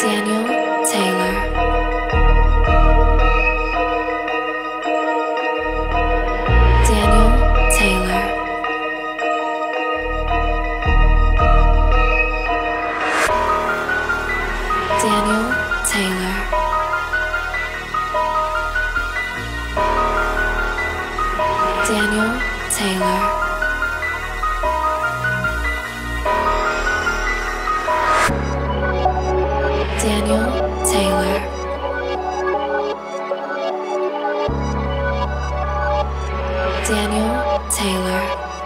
Daniel Taylor. Daniel Taylor. Daniel Taylor. Daniel Taylor. Daniel Taylor.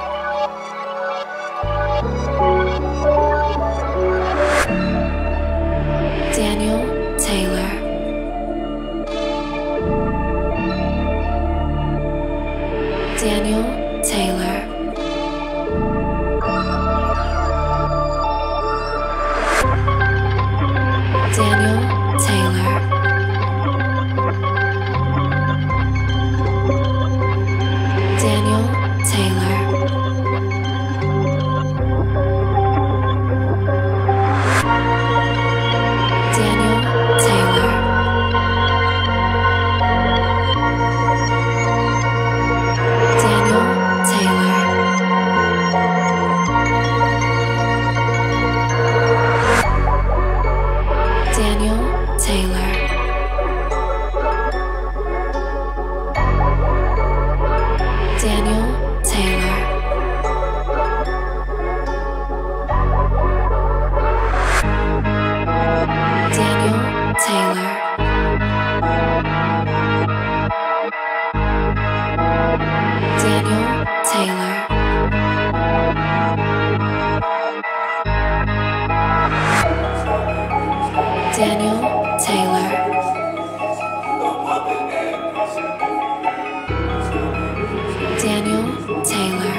Daniel Taylor. Daniel Taylor.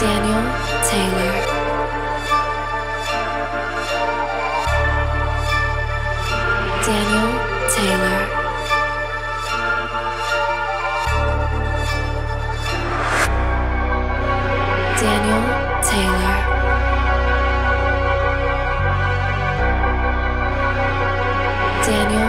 Daniel Taylor. Daniel Taylor. Taylor. Daniel